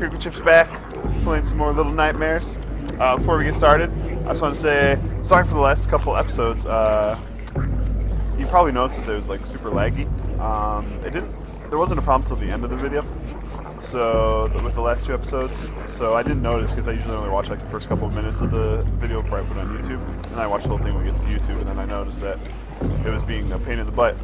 Creepy Chip's back, playing some more Little Nightmares. Uh, before we get started, I just want to say sorry for the last couple episodes. Uh, you probably noticed that there was like super laggy. Um, it didn't. There wasn't a problem till the end of the video. So with the last two episodes, so I didn't notice because I usually only watch like the first couple of minutes of the video before I put it on YouTube, and I watch the whole thing when it gets to YouTube, and then I noticed that it was being a pain in the butt.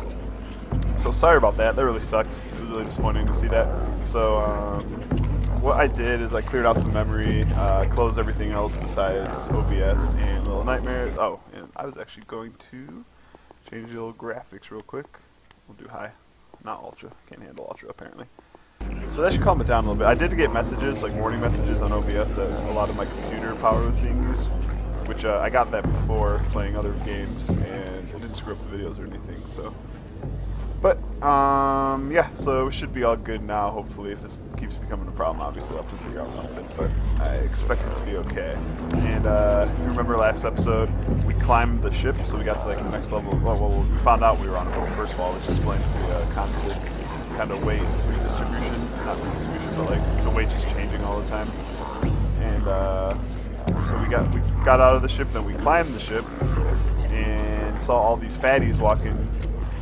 So sorry about that. That really sucks. It was really disappointing to see that. So um, what I did is I cleared out some memory, uh, closed everything else besides OBS and Little Nightmares. Oh, and I was actually going to change the little graphics real quick. We'll do high, not ultra. Can't handle ultra apparently. So that should calm it down a little bit. I did get messages, like warning messages on OBS that a lot of my computer power was being used, which uh, I got that before playing other games, and it didn't screw up the videos or anything. So, but um, yeah, so it should be all good now. Hopefully, if this keeps becoming a problem, obviously I'll have to figure out something. But I expect it to be okay. And uh, if you remember last episode, we climbed the ship, so we got to like the next level. Well, well we found out we were on a boat first of all, which explains the uh, constant kind of weight redistribution, not redistribution, but like the weight just changing all the time. And uh, so we got we got out of the ship, then we climbed the ship, and saw all these fatties walking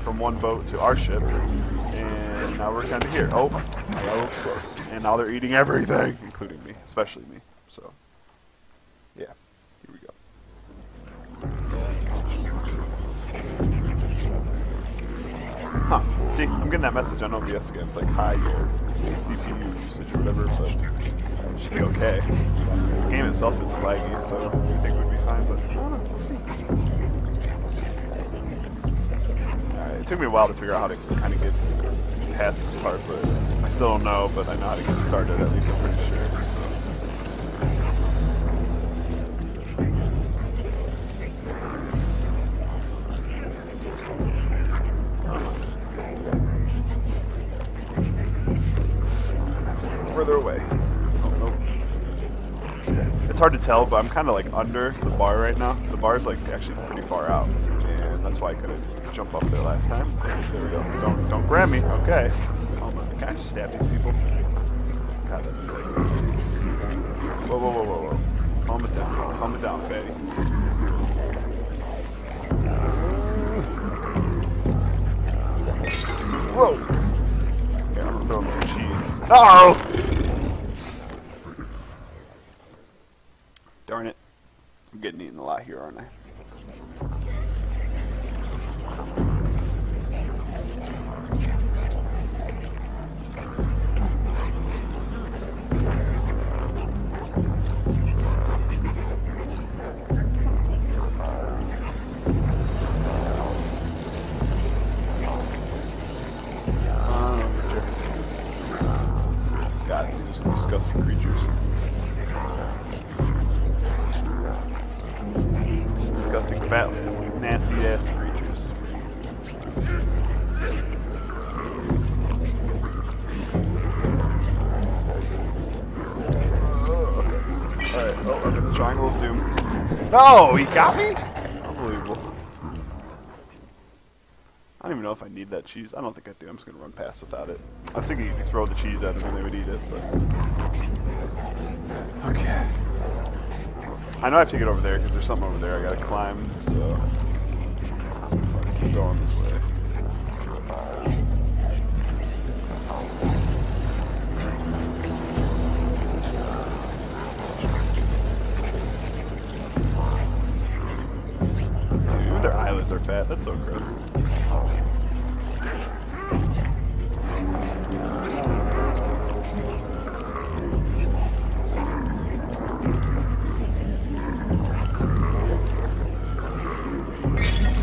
from one boat to our ship, and now we're kind of here. Oh, oh got a little close. And now they're eating everything, including me, especially me. So, yeah, here we go. Huh. See, I'm getting that message on OBS again. It's like, hi, your CPU usage or whatever, but it should be okay. The game itself isn't laggy, so I think we'd be fine, but I don't know. We'll see. Alright, it took me a while to figure out how to kind of get past this part, but I still don't know, but I know how to get started, at least I'm pretty sure. Further away. Oh. It's hard to tell, but I'm kind of like under the bar right now. The bar's like actually pretty far out, and that's why I couldn't jump up there last time. There we go. Don't don't grab me. Okay. Oh my! I just stab these people? God, that'd Whoa, whoa, whoa, whoa, whoa! Calm it down. Calm it down, fatty. Whoa! Okay, I'm gonna throw him some cheese. Oh! Oh, the triangle of doom. No, he got me? Unbelievable. I don't even know if I need that cheese. I don't think I do. I'm just gonna run past without it. I was thinking you could throw the cheese at them and they would eat it, but. Okay. I know I have to get over there because there's something over there I gotta climb, so. So I keep going this way. Fat. That's so gross.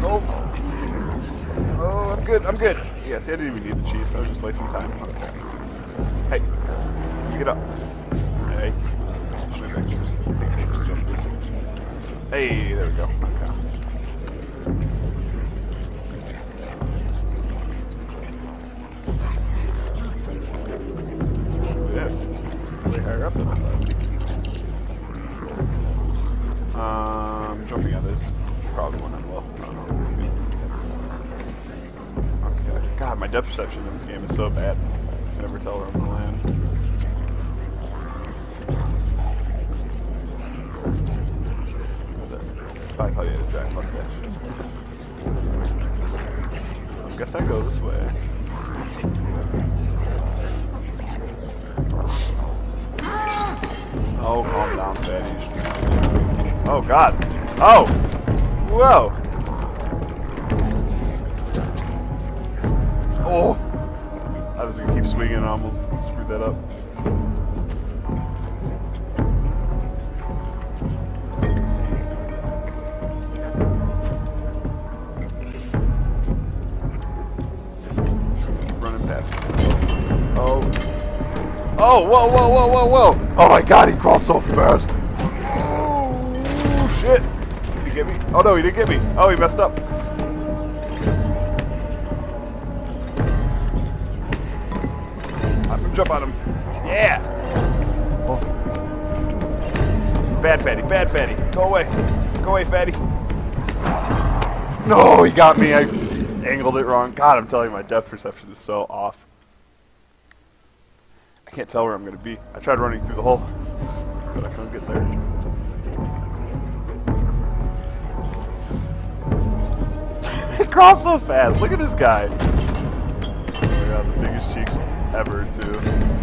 Oh. Oh, I'm good. I'm good. Yeah, see, I didn't even need the cheese. I was just wasting time. Okay. Hey, get up. Hey. Maybe I can just, I can just jump this. Hey, there we go. perception in this game is so bad. I can never tell where I'm gonna land. I thought you had a giant mustache. I guess I go this way. Oh, calm down, fatties. Oh, God. Oh! Whoa! Oh! I was gonna keep swinging and almost screwed that up. Running past. Oh. Oh, whoa, whoa, whoa, whoa, whoa! Oh my god, he crawls so fast! Oh, shit! Did he get me? Oh no, he didn't get me. Oh, he messed up. Bad fatty, bad fatty. Go away. Go away, fatty. No, he got me. I angled it wrong. God, I'm telling you, my depth perception is so off. I can't tell where I'm going to be. I tried running through the hole, but I couldn't get there. They crawl so fast. Look at this guy. Oh my god, the biggest cheeks ever, too.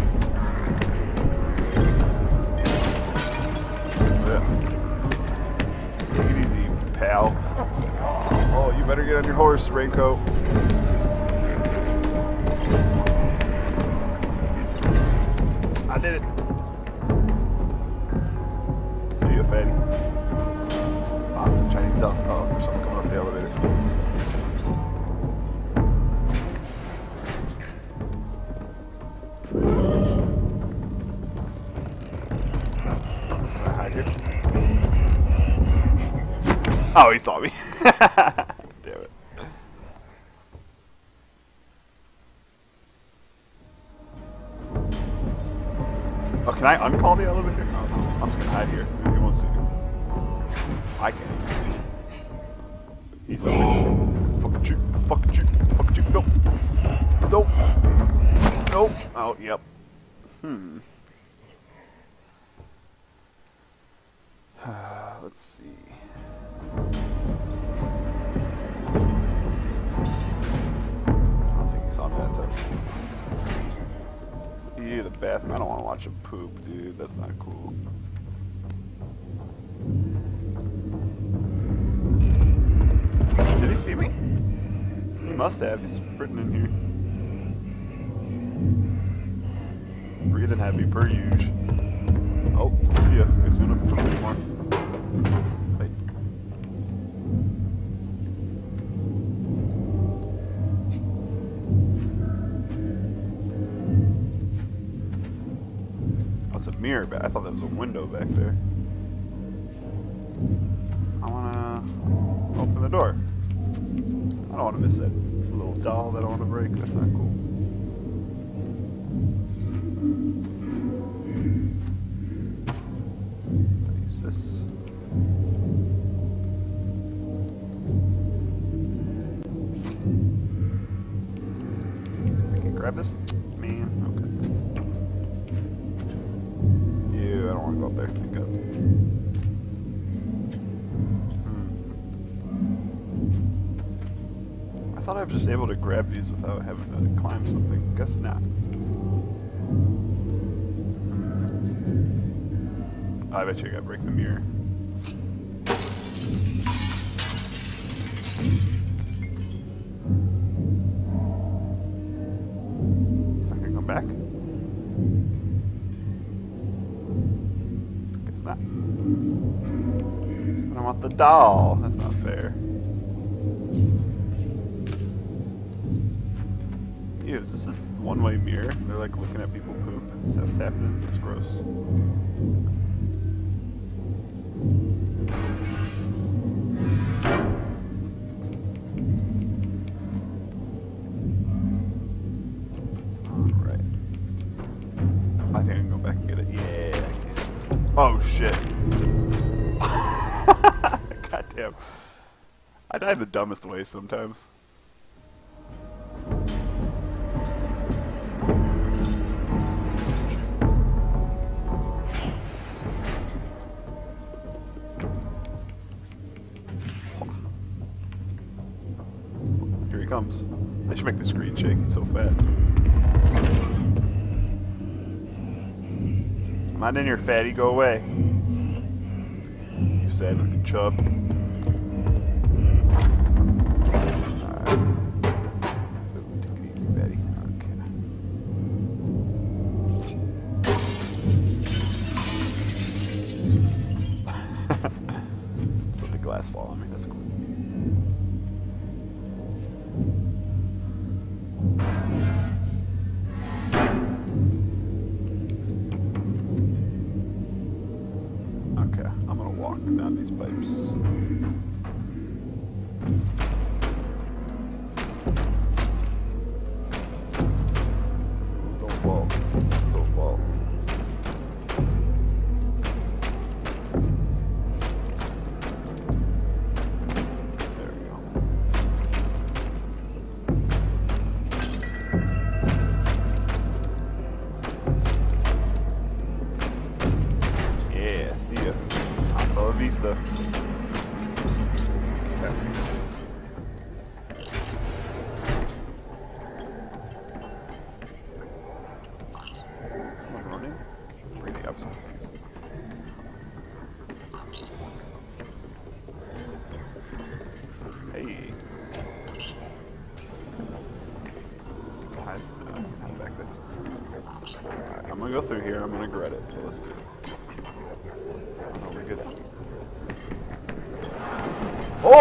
Pal. Oh, you better get on your horse, Raincoat. I did it. Oh, he saw me. Damn it. Oh, can I uncall the elevator? Oh. I'm just gonna hide here. He won't see me. I can't even see him. He's over here. Fucking shoot. Fucking shoot. Fucking shoot. Nope. Nope. Nope. Oh, yep. Hmm. Bathroom. I don't want to watch him poop, dude. That's not cool. Did he see me? He must have. He's sprinting in here. Breathing heavy per usual. Oh, see ya. Have to jump anymore. That's a mirror back. I thought that was a window back there. I wanna open the door. I don't wanna miss that little doll that I wanna break. That's not cool. Use this. Can grab this? These without having to climb something. Guess not. I bet you I gotta break the mirror. Come back. Guess not. I want the doll. That's not fair. Ew, is this a one-way mirror? They're like looking at people poop. What's happening? It's gross. Alright. I think I can go back and get it. Yeah, Oh shit. God damn. I die the dumbest way sometimes. Comes. They should make the screen shake. So fat. I'm not in here, fatty. Go away. You sad looking chub.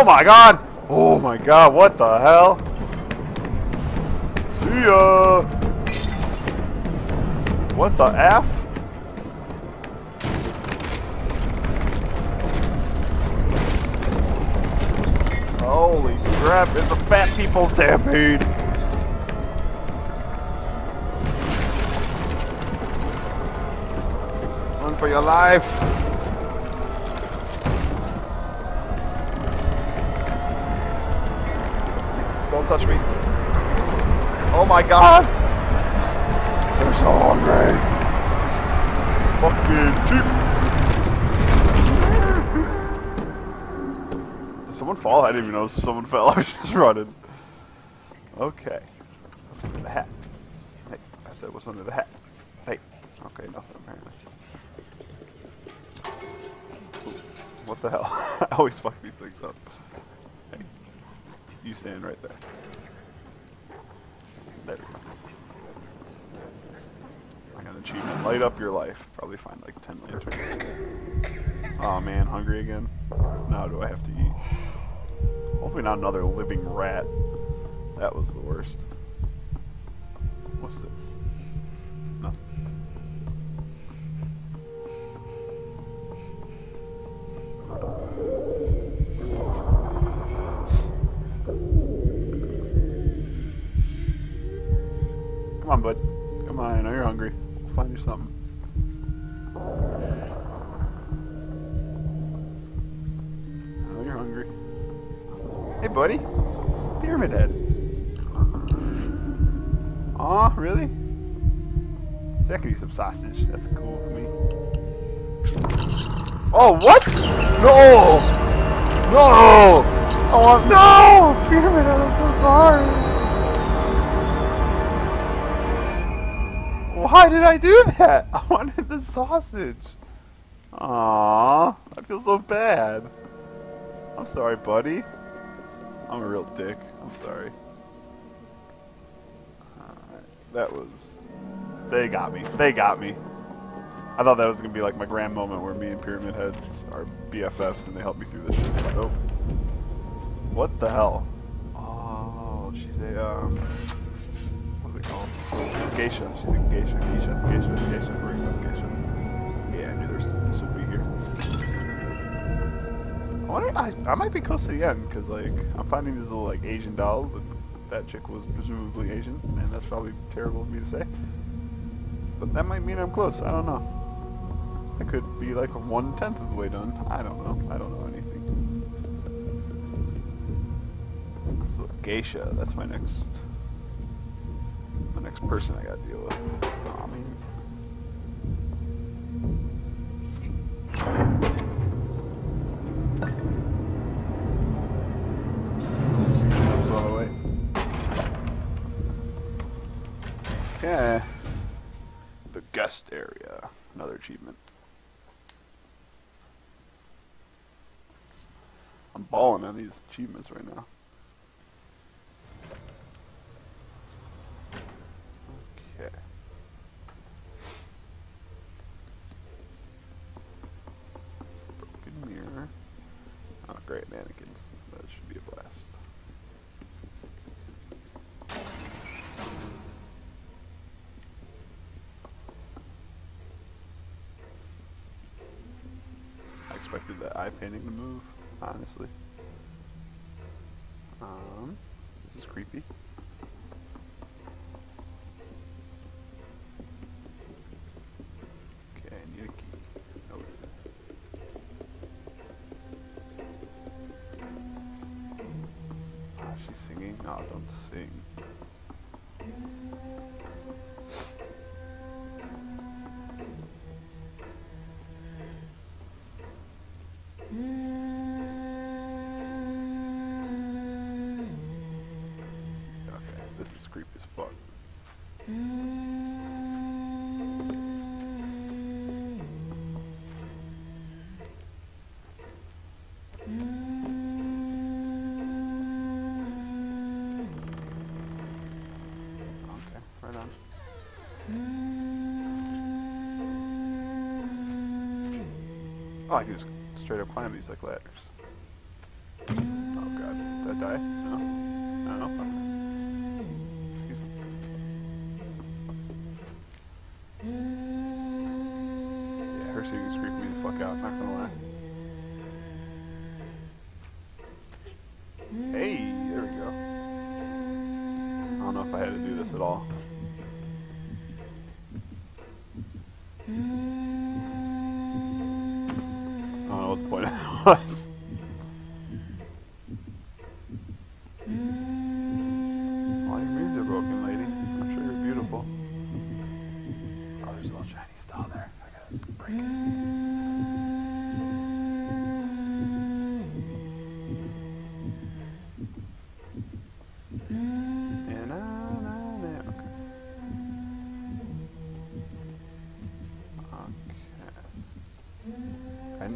Oh my god! Oh my god, what the hell? See ya! What the F? Holy crap, it's a fat people stampede! Run for your life! Touch me. Oh my god! They're so hungry! Fucking cheap! Did someone fall? I didn't even notice if someone fell. I was just running. Okay. What's under the hat? Hey, I said what's under the hat? Hey. Okay, nothing apparently. What the hell? I always fuck these things up. You stand right there. There we go. I got an achievement. Light up your life. Probably find like 10 lanterns. Oh man, hungry again? Now do I have to eat? Hopefully not another living rat. That was the worst. What's this? Oh, what? No! No! Oh, I want no! Pyramid head, I'm so sorry. Why did I do that? I wanted the sausage. Aww, I feel so bad. I'm sorry, buddy. I'm a real dick. I'm sorry. Alright, that was... They got me. They got me. I thought that was gonna be like my grand moment where me and Pyramid Heads are BFFs and they help me through this shit. Oh. What the hell? Oh, she's a, um... What's it called? Geisha. She's a geisha. Geisha. Geisha. Geisha. Enough geisha. Yeah, I knew there's, this would be here. I wonder, I, I might be close to the end, because, like, I'm finding these little, like, Asian dolls, and that chick was presumably Asian, and that's probably terrible of me to say. But that might mean I'm close, I don't know. I could be, like, one-tenth of the way done. I don't know. I don't know anything. So, Geisha, that's my next... The next person I gotta deal with. I'm balling on these achievements right now. Okay. Broken mirror. Oh, great mannequins. That should be a blast. I expected that eye painting to move, honestly. Um, this is creepy. Oh, I can just straight up climb these like ladders. Oh god, did I die? No. No. Excuse me. Yeah, her singing's creeping me the fuck out, not gonna lie. Hey, there we go. I don't know if I had to do this at all.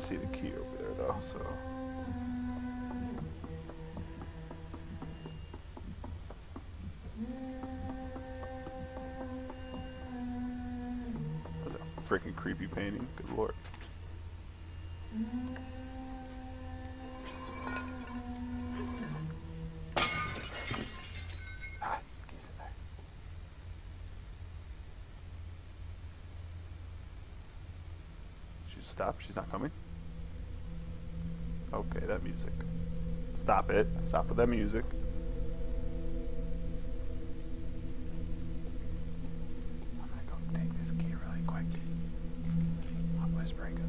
Didn't see the key over there though, so. That's a freaking creepy painting. Good lord. Stop it. With that music. I'm gonna go take this key really quick. I'm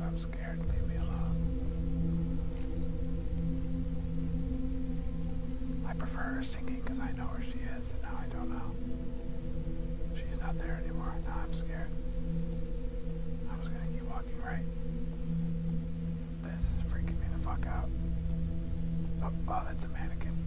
I'm scared. Leave me alone. I prefer her I know where she is, and now I don't know. She's not there anymore. Now I'm scared. I'm gonna keep walking right. This is freaking me the fuck out. Oh, oh, that's a mannequin.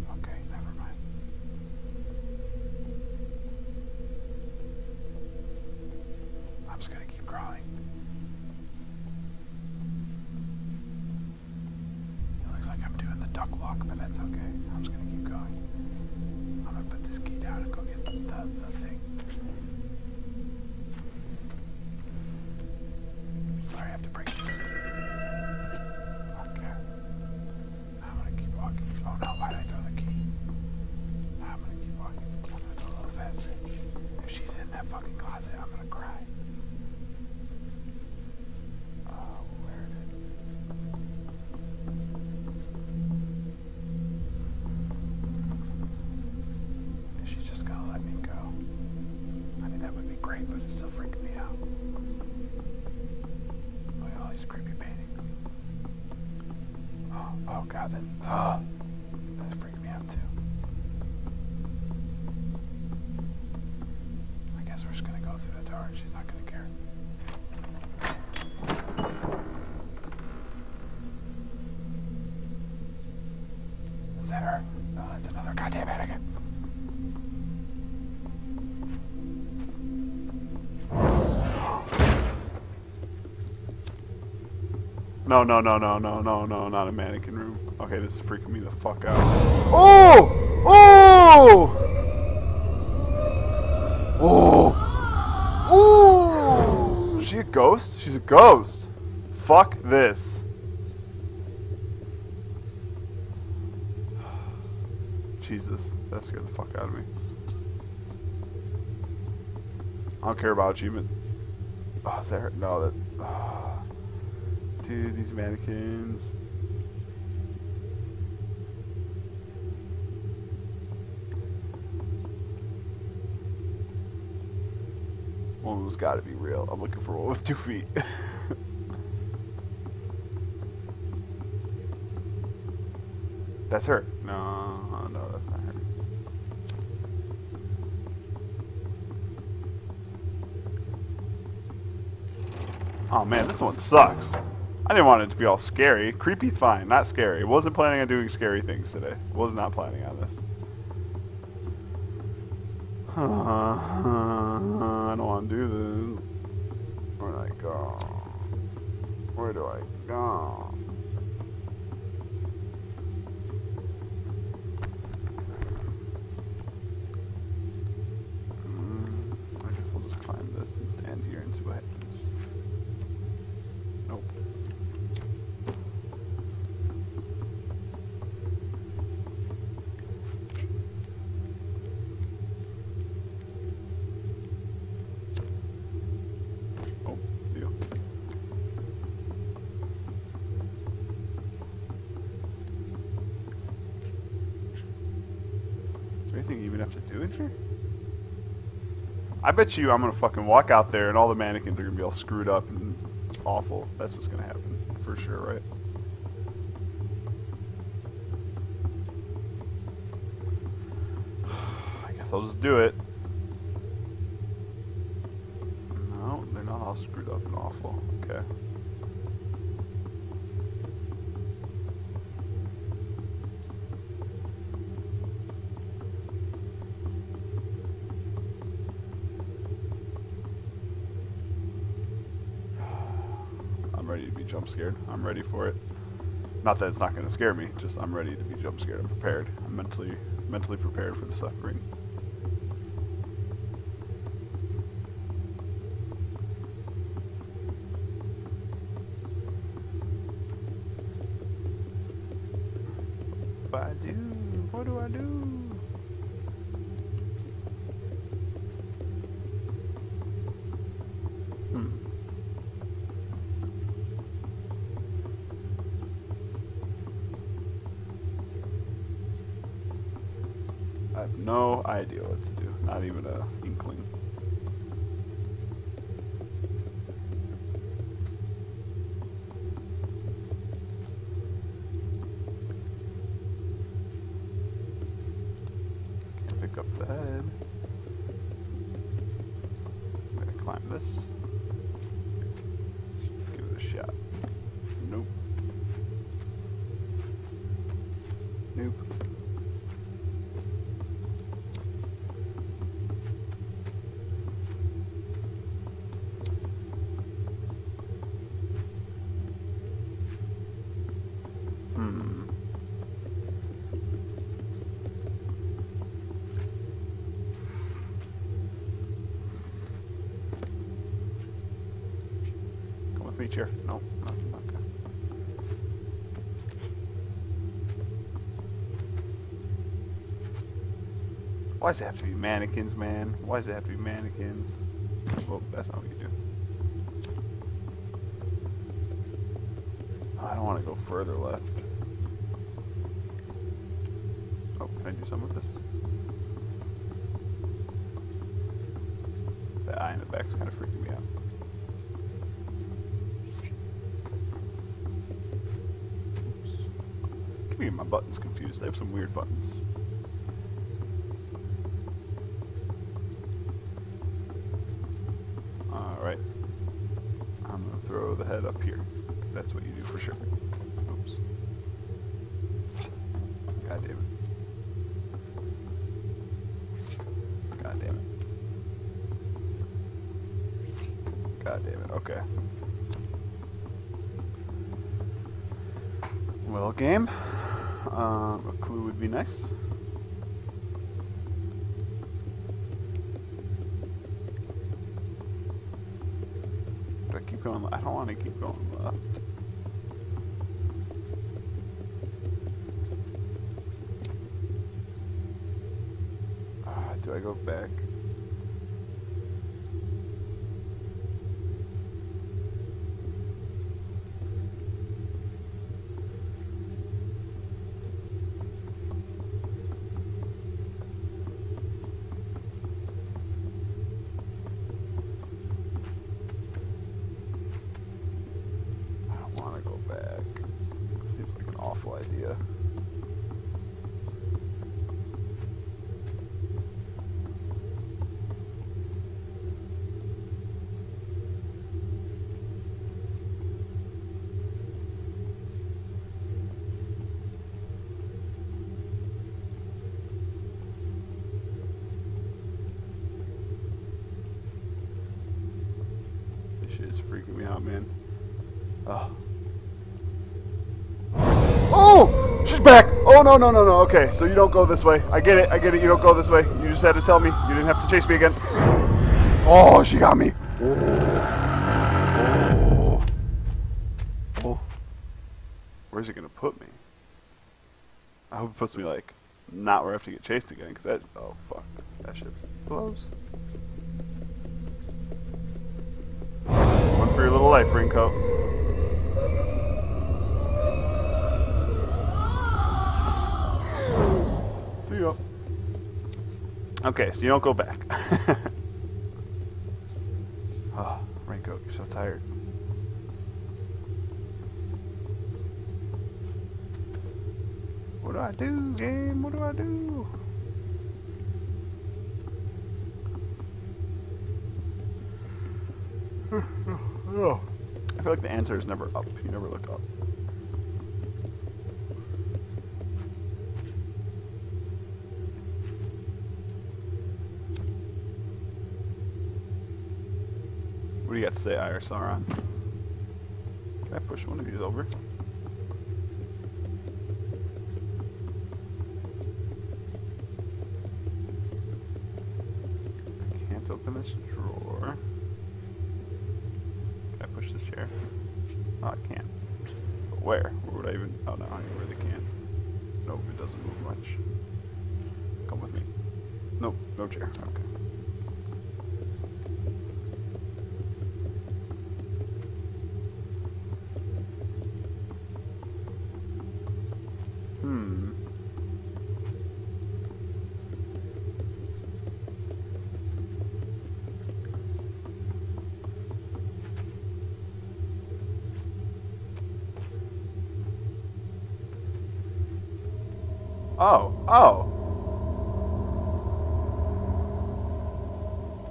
God, that's, oh, that's freaking me out too. I guess we're just gonna go through the door. She's not gonna care. Is that her? No, that's another goddamn mannequin. No, no, no, no, no, no, no, not a mannequin room. Okay, this is freaking me the fuck out. Oh! Oh! Oh! Oh! Is she a ghost? She's a ghost. Fuck this. Jesus, that scared the fuck out of me. I don't care about achievement. Oh, is that her? No, that. Oh. Dude, these mannequins. One of them's got to be real. I'm looking for one with two feet. that's her. No, no, that's not her. Oh man, this one sucks. I didn't want it to be all scary. Creepy's fine, not scary. Wasn't planning on doing scary things today. Was not planning on this. I don't want to do this. Where do I go? Where do I go? Mm, I guess I'll just climb this and stand here and see what happens. Nope. Oh, see you. Is there anything you I bet you I'm gonna fucking walk out there and all the mannequins are gonna be all screwed up and awful. That's what's gonna happen for sure, right? I guess I'll just do it. No, they're not all screwed up and awful. Okay. Jump scared. I'm ready for it. Not that it's not going to scare me, just I'm ready to be jump scared. I'm prepared. I'm mentally mentally prepared for the suffering. What do I do? What do I do? Hmm. I have no idea what to do. Not even a inkling. Can't pick up the head. I'm gonna climb this. Give it a shot. Nope. Nope. Hmm. With. No. Why does it have to be mannequins, man? Why does it have to be mannequins? Well, that's not what you do. I don't want to go further left. Oh, can I do some of this? The eye in the back's kind of freaking me out. Oops. Keep getting my buttons confused. They have some weird buttons. Alright. I'm gonna throw the head up here. Because that's what you do for sure. Oops. God damn it. God damn it. God damn it. Okay. Well, game. Um, a clue would be nice. Do I keep going? I don't want to keep going left. Ah, do I go back? I don't want to go back. Seems like an awful idea. This shit out, man. Oh. Oh! She's back! Oh, no, no, no, no. Okay, so you don't go this way. I get it, I get it. You don't go this way. You just had to tell me. You didn't have to chase me again. Oh, she got me. Oh. Oh. Where's it gonna put me? I hope it puts me, like, not where I have to get chased again, because that... Oh, fuck. That shit blows. Little life, raincoat. See ya. Okay, so you don't go back. Ah, oh, raincoat, you're so tired. What do I do, game? What do I do? Oh. I feel like the answer is never up. You never look up. What do you got to say, Eye of Sauron? Can I push one of these over? I can't. But where? Where would I even? Oh no, I really can't. Nope, it doesn't move much. Come with me. Nope, no chair. Okay. Hmm. Oh, oh.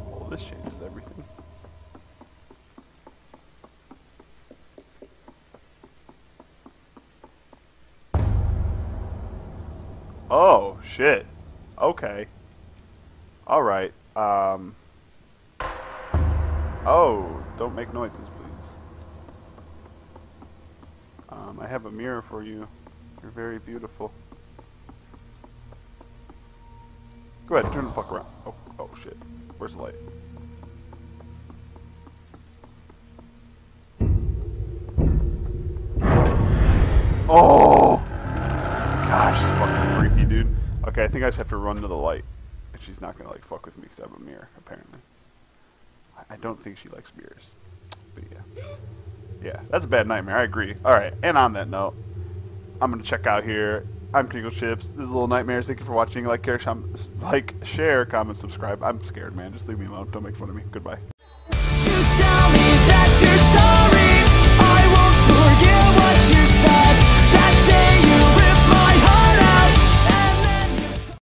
Well, this changes everything. Oh, shit. Okay. Alright, um... Oh, don't make noises, please. Um, I have a mirror for you. You're very beautiful. Go ahead, turn the fuck around. Oh, oh shit. Where's the light? Oh! Gosh, fucking freaky, dude. Okay, I think I just have to run to the light. And she's not gonna, like, fuck with me because I have a mirror, apparently. I- don't think she likes mirrors. But yeah. Yeah, that's a bad nightmare, I agree. Alright, and on that note, I'm gonna check out here. I'm Crinkle Chips. This is a Little Nightmares. Thank you for watching. Like, like, share, comment, subscribe. I'm scared, man. Just leave me alone. Don't make fun of me. Goodbye.